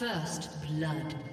First blood.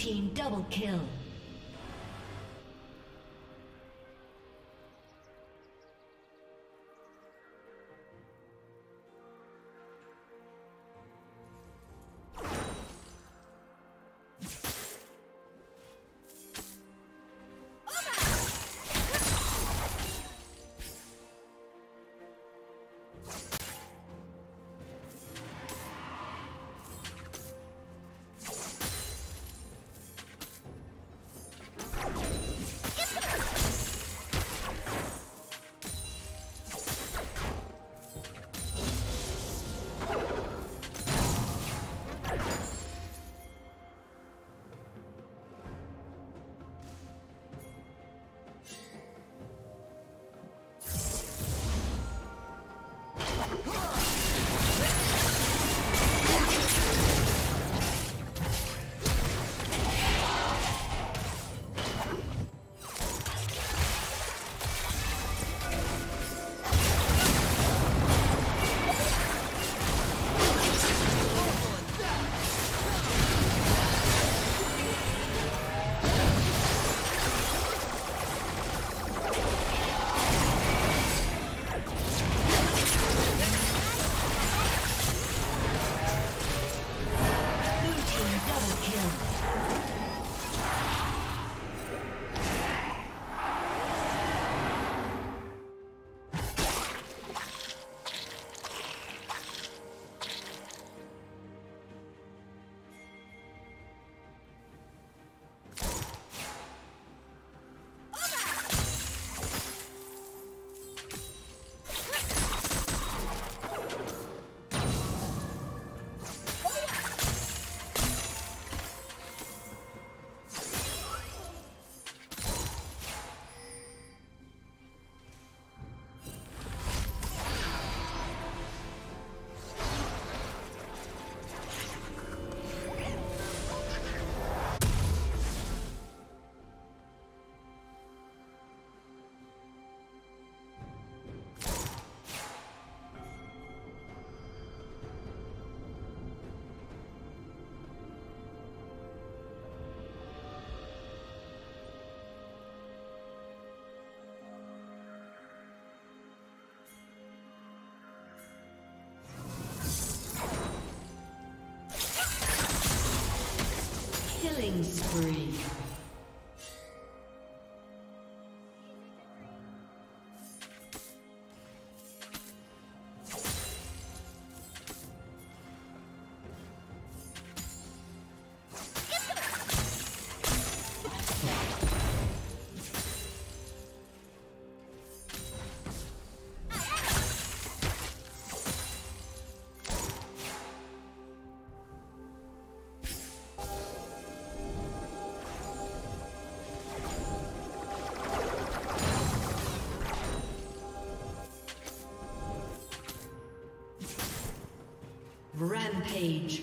Team double kill. Rampage.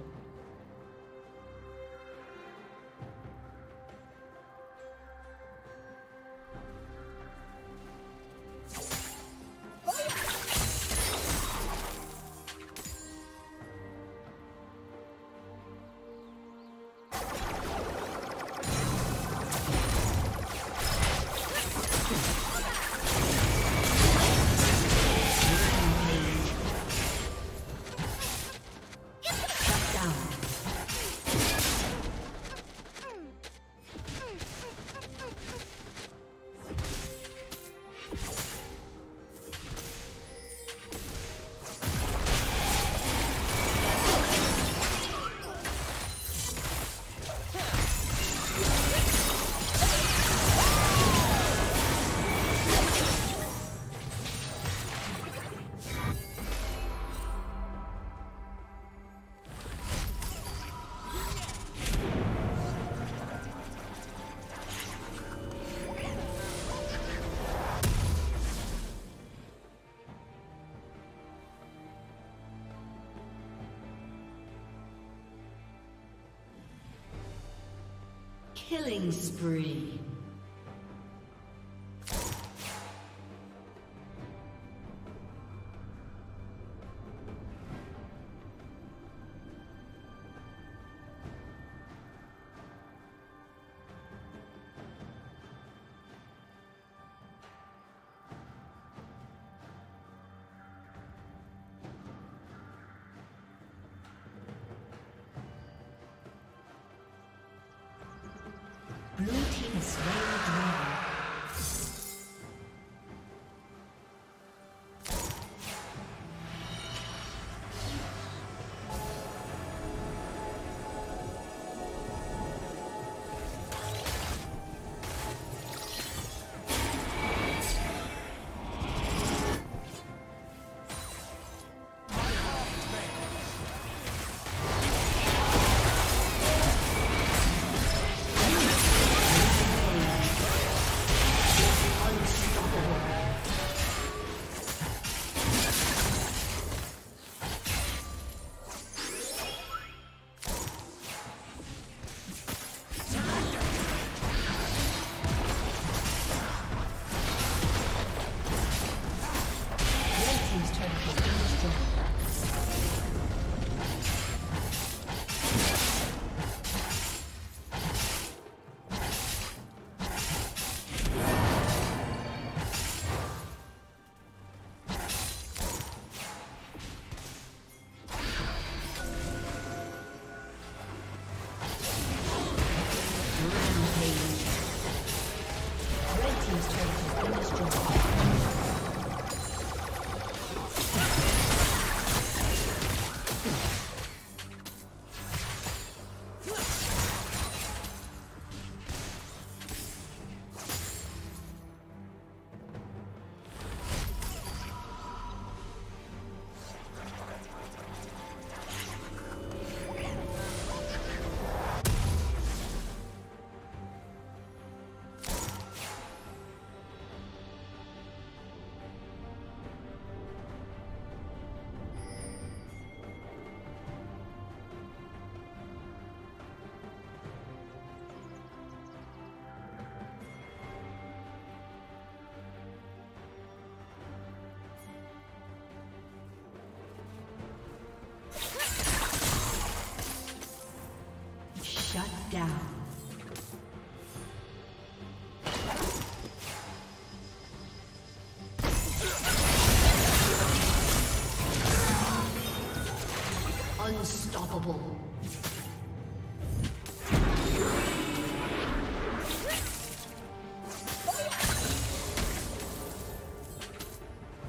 Killing spree. Down.